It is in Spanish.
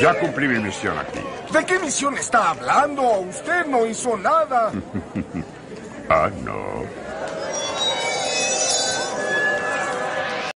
Ya cumplí mi misión aquí. ¿De qué misión está hablando? Usted no hizo nada. ah, no.